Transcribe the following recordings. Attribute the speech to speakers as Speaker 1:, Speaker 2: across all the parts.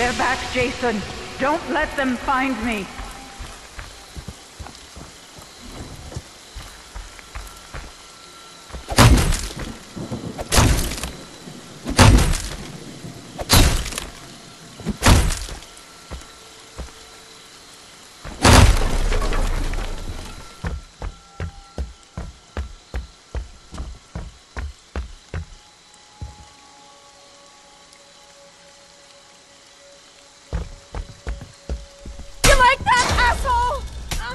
Speaker 1: They're back, Jason. Don't let them find me.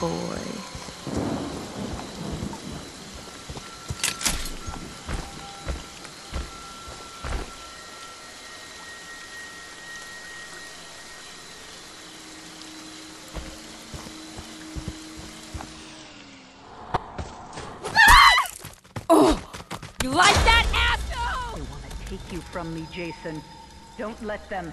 Speaker 1: special boy.
Speaker 2: You like that, asshole?
Speaker 1: They want to take you from me, Jason. Don't let them.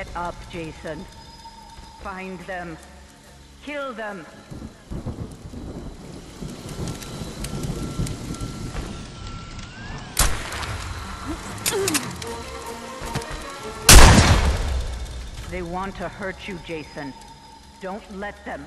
Speaker 1: Get up, Jason. Find them. Kill them. They want to hurt you, Jason. Don't let them.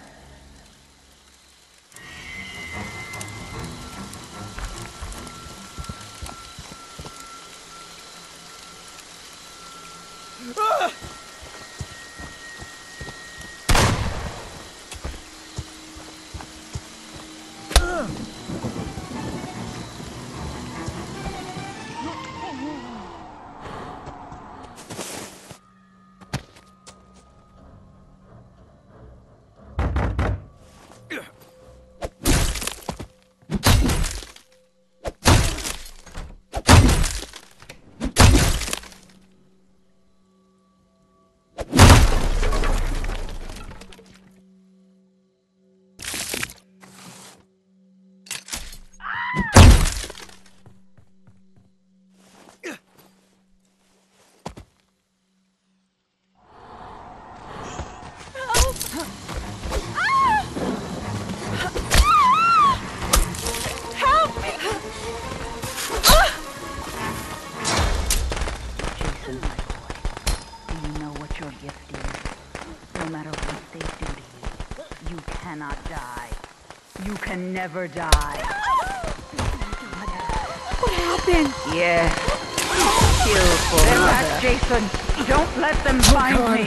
Speaker 1: Can never die.
Speaker 2: What happened?
Speaker 1: Yes. Kill forever. Jason. Don't let them find
Speaker 3: God.
Speaker 1: me.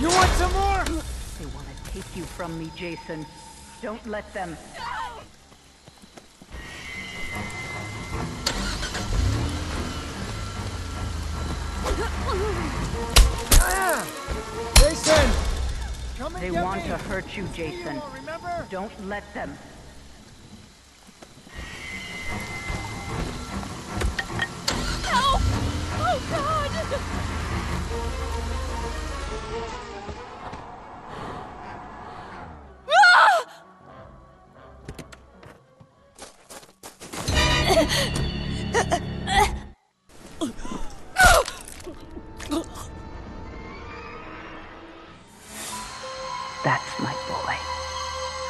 Speaker 3: You want some more?
Speaker 1: They want to take you from me, Jason. Don't let them.
Speaker 3: Ah! Jason!
Speaker 1: They want
Speaker 3: me.
Speaker 1: to hurt you,
Speaker 3: you,
Speaker 1: Jason.
Speaker 3: remember?
Speaker 1: Don't let them.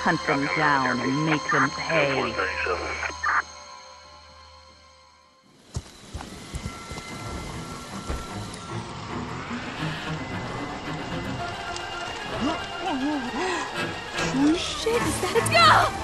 Speaker 1: Hunt them down and make them pay.
Speaker 2: Holy shit, is that a go? Oh!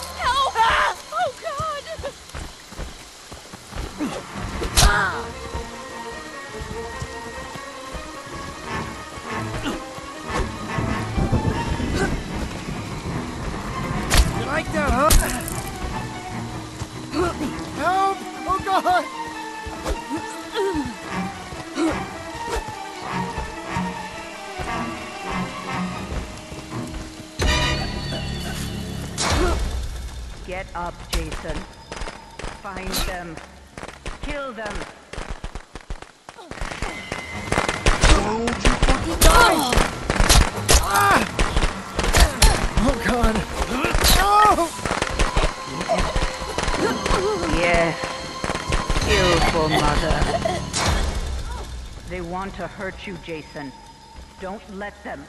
Speaker 2: Oh God.
Speaker 3: Oh!
Speaker 1: Yes. Skillful mother. They want to hurt you, Jason. Don't let them.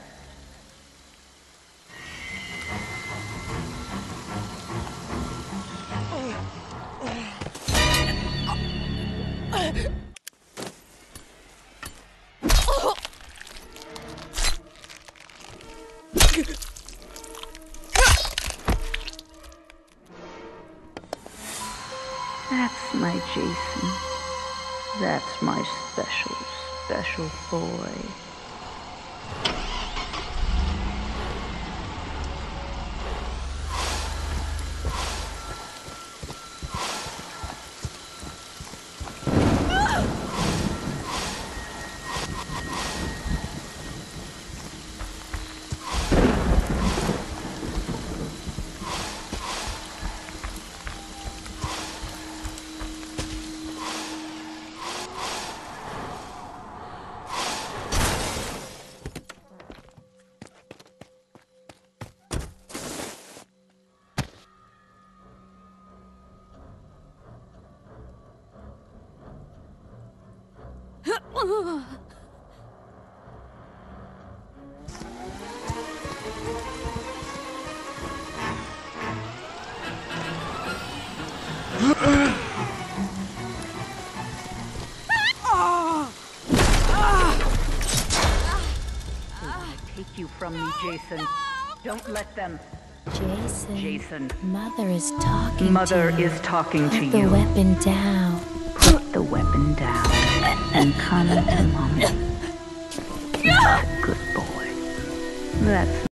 Speaker 1: Special take you from me, Jason. Don't let them.
Speaker 4: Jason,
Speaker 1: Jason.
Speaker 4: Mother is talking
Speaker 1: Mother
Speaker 4: to you.
Speaker 1: is talking
Speaker 4: Put
Speaker 1: to
Speaker 4: the weapon down.
Speaker 1: Put the weapon down and come to mommy. Good boy. That's